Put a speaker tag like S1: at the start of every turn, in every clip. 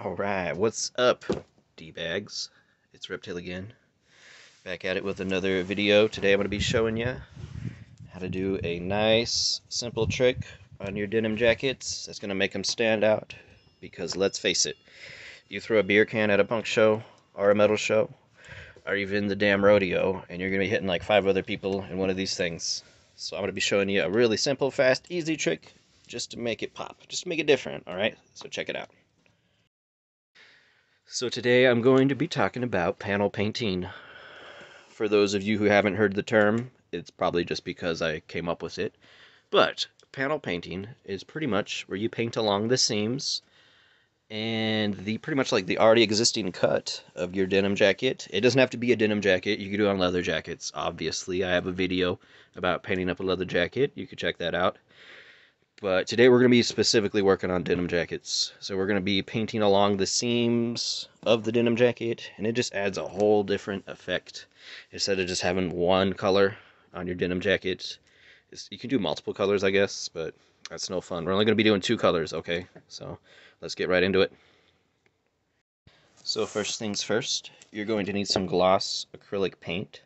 S1: Alright, what's up, D-bags? It's Reptil again. Back at it with another video. Today I'm going to be showing you how to do a nice, simple trick on your denim jackets that's going to make them stand out. Because let's face it, you throw a beer can at a punk show, or a metal show, or even the damn rodeo, and you're going to be hitting like five other people in one of these things. So I'm going to be showing you a really simple, fast, easy trick just to make it pop, just to make it different, alright? So check it out. So today I'm going to be talking about panel painting. For those of you who haven't heard the term, it's probably just because I came up with it. But panel painting is pretty much where you paint along the seams and the pretty much like the already existing cut of your denim jacket. It doesn't have to be a denim jacket. You can do it on leather jackets, obviously. I have a video about painting up a leather jacket. You can check that out. But today we're going to be specifically working on denim jackets. So we're going to be painting along the seams of the denim jacket, and it just adds a whole different effect. Instead of just having one color on your denim jacket, you can do multiple colors, I guess, but that's no fun. We're only going to be doing two colors, okay? So let's get right into it. So first things first, you're going to need some gloss acrylic paint.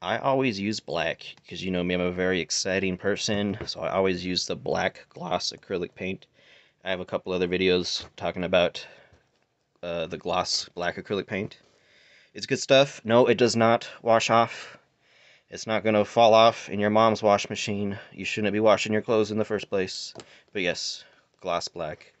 S1: I always use black because you know me, I'm a very exciting person, so I always use the black gloss acrylic paint. I have a couple other videos talking about uh, the gloss black acrylic paint. It's good stuff. No, it does not wash off. It's not going to fall off in your mom's wash machine. You shouldn't be washing your clothes in the first place. But yes, gloss black.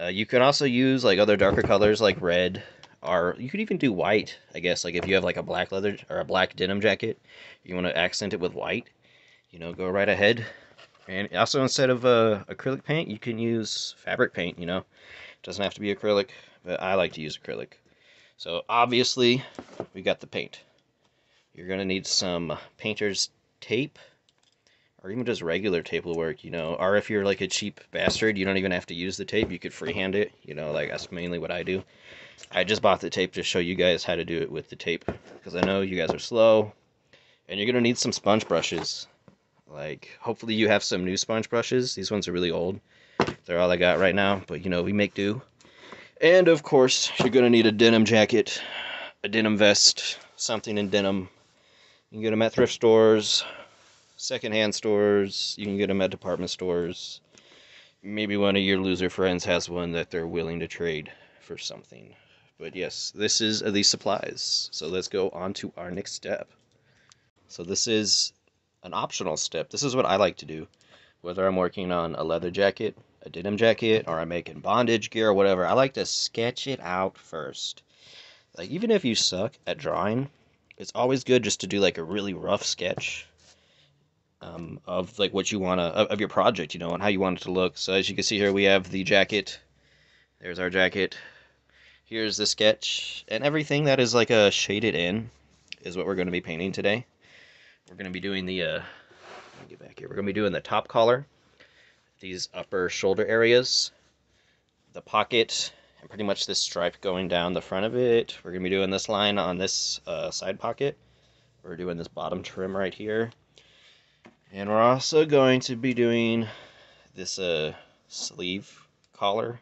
S1: Uh, you can also use like other darker colors like red are you could even do white i guess like if you have like a black leather or a black denim jacket you want to accent it with white you know go right ahead and also instead of uh, acrylic paint you can use fabric paint you know it doesn't have to be acrylic but i like to use acrylic so obviously we got the paint you're going to need some painter's tape or even just regular tape will work, you know. Or if you're like a cheap bastard, you don't even have to use the tape. You could freehand it, you know, like that's mainly what I do. I just bought the tape to show you guys how to do it with the tape because I know you guys are slow and you're going to need some sponge brushes. Like, hopefully you have some new sponge brushes. These ones are really old. They're all I got right now, but you know, we make do. And of course, you're going to need a denim jacket, a denim vest, something in denim. You can get them at thrift stores, secondhand stores, you can get them at department stores. Maybe one of your loser friends has one that they're willing to trade for something. But yes, this is the supplies. So let's go on to our next step. So this is an optional step. This is what I like to do. Whether I'm working on a leather jacket, a denim jacket, or I'm making bondage gear or whatever, I like to sketch it out first. Like even if you suck at drawing, it's always good just to do like a really rough sketch um, of like what you want to of, your project, you know, and how you want it to look. So as you can see here, we have the jacket. There's our jacket. Here's the sketch, and everything that is like a shaded in is what we're going to be painting today. We're going to be doing the, uh, get back here, we're going to be doing the top collar, these upper shoulder areas, the pocket, and pretty much this stripe going down the front of it. We're going to be doing this line on this uh, side pocket. We're doing this bottom trim right here. And we're also going to be doing this uh, sleeve collar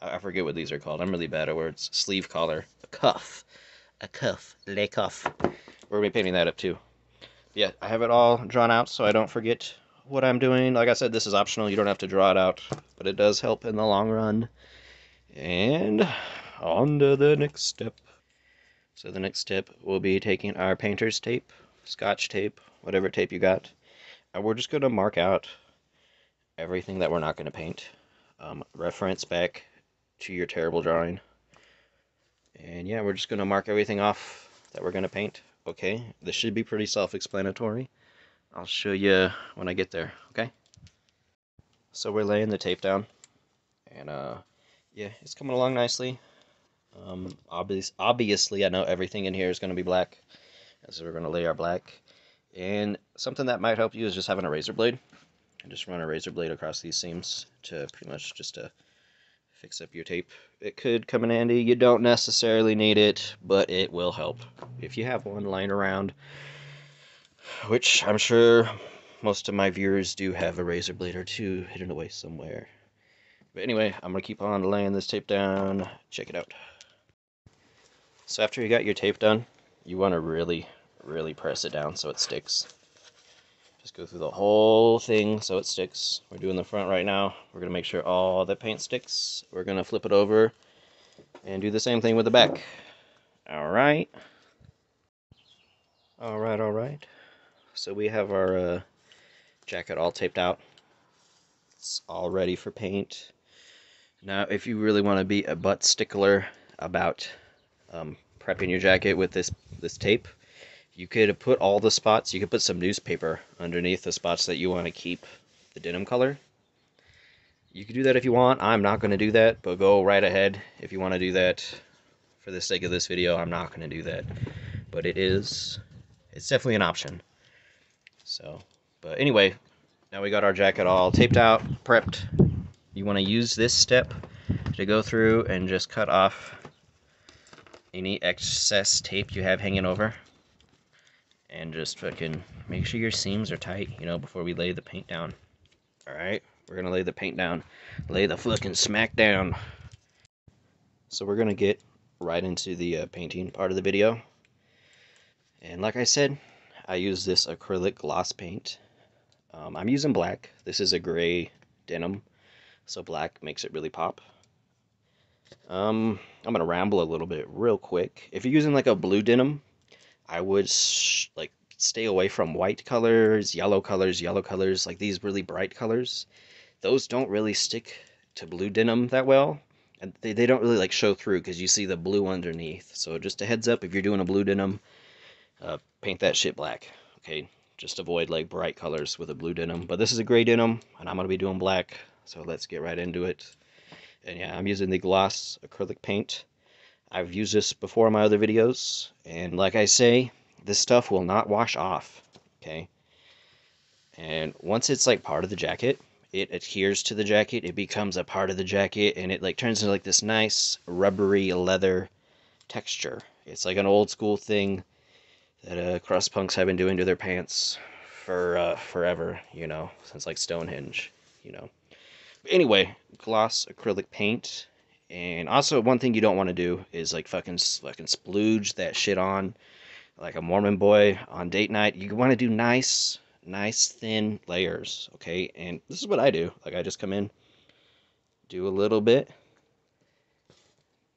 S1: I forget what these are called. I'm really bad at words. Sleeve collar. A cuff. A cuff. Le cuff. We're going to be painting that up too. Yeah, I have it all drawn out so I don't forget what I'm doing. Like I said, this is optional. You don't have to draw it out. But it does help in the long run. And on to the next step. So the next step will be taking our painter's tape, scotch tape, whatever tape you got. And we're just going to mark out everything that we're not going to paint. Um, reference back to your terrible drawing. And yeah, we're just going to mark everything off that we're going to paint. Okay, this should be pretty self-explanatory. I'll show you when I get there, okay? So we're laying the tape down. And uh, yeah, it's coming along nicely. Um, obvious, obviously, I know everything in here is going to be black. So we're going to lay our black. And something that might help you is just having a razor blade. And just run a razor blade across these seams to pretty much just to fix up your tape. It could come in handy. You don't necessarily need it, but it will help if you have one lying around, which I'm sure most of my viewers do have a razor blade or two hidden away somewhere. But anyway, I'm going to keep on laying this tape down. Check it out. So after you got your tape done, you want to really, really press it down so it sticks. Just go through the whole thing so it sticks. We're doing the front right now. We're going to make sure all the paint sticks. We're going to flip it over and do the same thing with the back. Alright. Alright, alright. So we have our uh, jacket all taped out. It's all ready for paint. Now, if you really want to be a butt stickler about um, prepping your jacket with this, this tape, you could put all the spots, you could put some newspaper underneath the spots that you want to keep the denim color. You could do that if you want. I'm not going to do that, but go right ahead if you want to do that. For the sake of this video, I'm not going to do that. But it is, it's definitely an option. So, but anyway, now we got our jacket all taped out, prepped. You want to use this step to go through and just cut off any excess tape you have hanging over and just fucking make sure your seams are tight, you know, before we lay the paint down. Alright, we're gonna lay the paint down. Lay the fucking smack down. So we're gonna get right into the uh, painting part of the video. And like I said, I use this acrylic gloss paint. Um, I'm using black. This is a gray denim, so black makes it really pop. Um, I'm gonna ramble a little bit real quick. If you're using like a blue denim, I would like stay away from white colors, yellow colors, yellow colors, like these really bright colors. Those don't really stick to blue denim that well. And they, they don't really like show through because you see the blue underneath. So just a heads up, if you're doing a blue denim, uh, paint that shit black. Okay, just avoid like bright colors with a blue denim. But this is a gray denim, and I'm to be doing black. So let's get right into it. And yeah, I'm using the gloss acrylic paint. I've used this before in my other videos, and like I say, this stuff will not wash off, okay? And once it's like part of the jacket, it adheres to the jacket, it becomes a part of the jacket, and it like turns into like this nice rubbery leather texture. It's like an old school thing that uh, punks have been doing to their pants for uh, forever, you know, since like Stonehenge, you know. Anyway, gloss acrylic paint and also, one thing you don't want to do is like fucking fucking splooge that shit on, like a Mormon boy on date night. You want to do nice, nice thin layers, okay? And this is what I do. Like I just come in, do a little bit,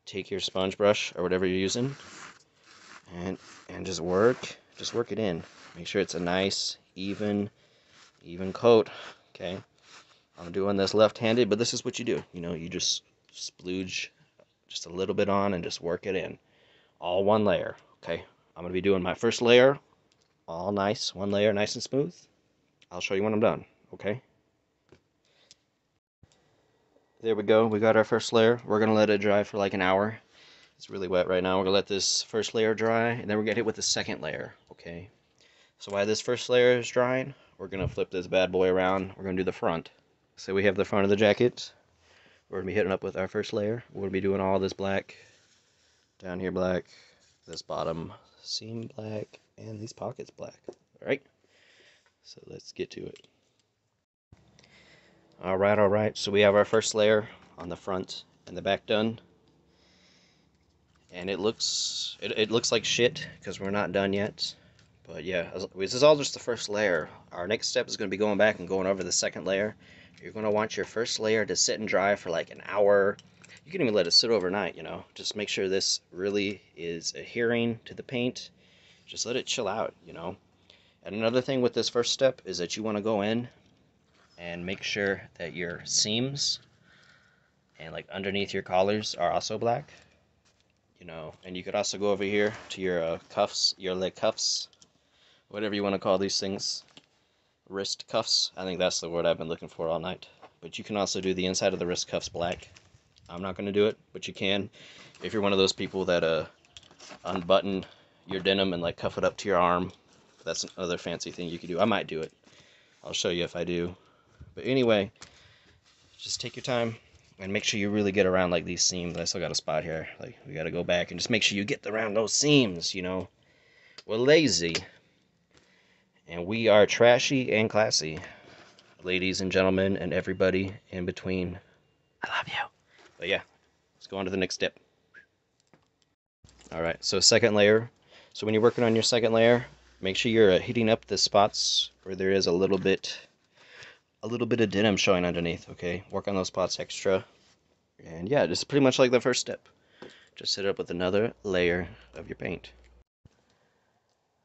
S1: take your sponge brush or whatever you're using, and and just work, just work it in. Make sure it's a nice, even, even coat, okay? I'm doing this left-handed, but this is what you do. You know, you just splooge just a little bit on and just work it in. All one layer, okay? I'm going to be doing my first layer, all nice, one layer, nice and smooth. I'll show you when I'm done, okay? There we go, we got our first layer. We're going to let it dry for like an hour. It's really wet right now. We're going to let this first layer dry, and then we're going to hit with the second layer, okay? So while this first layer is drying, we're going to flip this bad boy around. We're going to do the front. So we have the front of the jacket, we're going to be hitting up with our first layer. We're going to be doing all this black, down here black, this bottom seam black, and these pockets black. Alright, so let's get to it. Alright, alright, so we have our first layer on the front and the back done. And it looks, it, it looks like shit, because we're not done yet. But yeah, this is all just the first layer. Our next step is going to be going back and going over the second layer you're going to want your first layer to sit and dry for like an hour. You can even let it sit overnight, you know. Just make sure this really is adhering to the paint. Just let it chill out, you know. And another thing with this first step is that you want to go in and make sure that your seams and like underneath your collars are also black. You know, and you could also go over here to your uh, cuffs, your leg cuffs, whatever you want to call these things wrist cuffs. I think that's the word I've been looking for all night. But you can also do the inside of the wrist cuffs black. I'm not going to do it, but you can. If you're one of those people that uh, unbutton your denim and like cuff it up to your arm, that's another fancy thing you could do. I might do it. I'll show you if I do. But anyway, just take your time. and make sure you really get around like these seams. I still got a spot here. Like we got to go back and just make sure you get around those seams. You know, we're lazy, and we are trashy and classy, ladies and gentlemen, and everybody in between. I love you. But yeah, let's go on to the next step. All right, so second layer. So when you're working on your second layer, make sure you're uh, heating up the spots where there is a little bit a little bit of denim showing underneath okay work on those spots extra and yeah just pretty much like the first step just set it up with another layer of your paint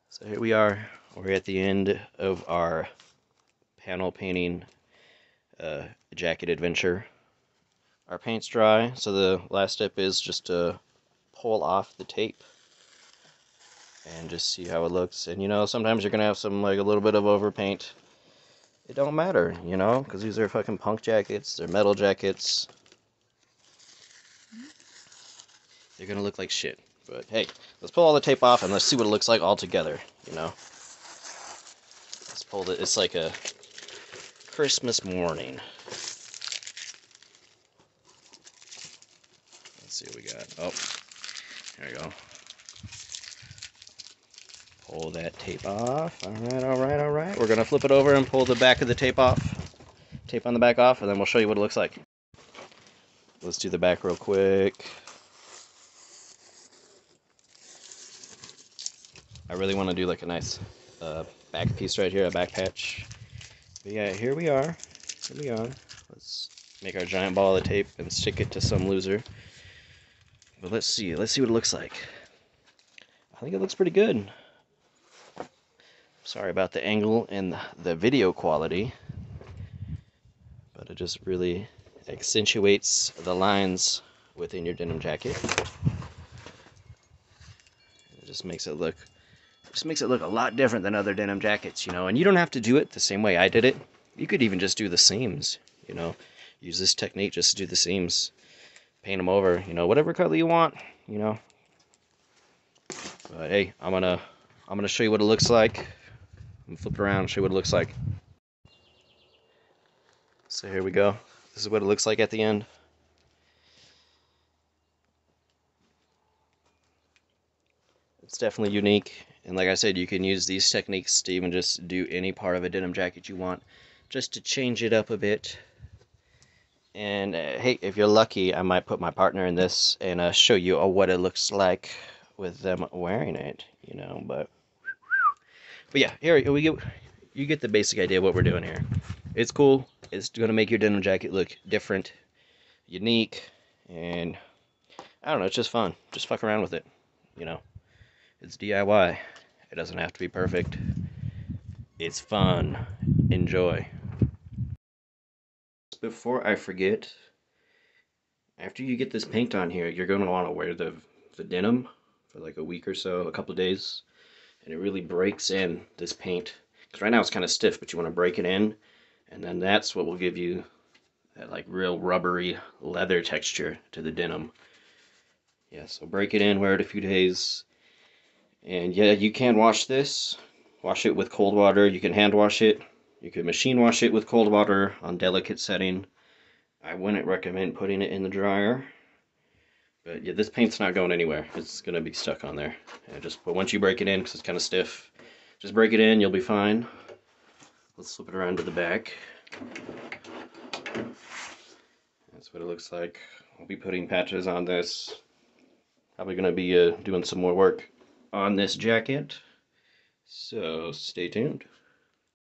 S1: so here we are we're at the end of our panel painting uh, jacket adventure our paint's dry so the last step is just to pull off the tape and just see how it looks. And you know, sometimes you're gonna have some like a little bit of overpaint. It don't matter, you know, because these are fucking punk jackets. They're metal jackets. They're gonna look like shit. But hey, let's pull all the tape off and let's see what it looks like all together. You know, let's it. It's like a Christmas morning. Let's see what we got. Oh, there we go pull that tape off. All right, all right, all right. We're going to flip it over and pull the back of the tape off. Tape on the back off, and then we'll show you what it looks like. Let's do the back real quick. I really want to do like a nice uh, back piece right here, a back patch. But yeah, here we are. Here we are. Let's make our giant ball of tape and stick it to some loser. But let's see. Let's see what it looks like. I think it looks pretty good. Sorry about the angle and the video quality, but it just really accentuates the lines within your denim jacket. It just makes it look just makes it look a lot different than other denim jackets, you know. And you don't have to do it the same way I did it. You could even just do the seams, you know. Use this technique just to do the seams. Paint them over, you know, whatever color you want, you know. But hey, I'm gonna I'm gonna show you what it looks like and flip it around and show you what it looks like. So here we go. This is what it looks like at the end. It's definitely unique. And like I said, you can use these techniques to even just do any part of a denim jacket you want. Just to change it up a bit. And uh, hey, if you're lucky, I might put my partner in this and uh, show you uh, what it looks like with them wearing it, you know, but but yeah, here we get you get the basic idea of what we're doing here. It's cool. It's going to make your denim jacket look different, unique, and I don't know. It's just fun. Just fuck around with it. You know, it's DIY. It doesn't have to be perfect. It's fun. Enjoy. Before I forget, after you get this paint on here, you're going to want to wear the the denim for like a week or so, a couple of days and it really breaks in this paint because right now it's kind of stiff but you want to break it in and then that's what will give you that like real rubbery leather texture to the denim yeah so break it in wear it a few days and yeah you can wash this wash it with cold water you can hand wash it you can machine wash it with cold water on delicate setting I wouldn't recommend putting it in the dryer but yeah, this paint's not going anywhere. It's going to be stuck on there. Yeah, just But once you break it in, because it's kind of stiff, just break it in, you'll be fine. Let's flip it around to the back. That's what it looks like. I'll be putting patches on this. Probably going to be uh, doing some more work on this jacket. So stay tuned.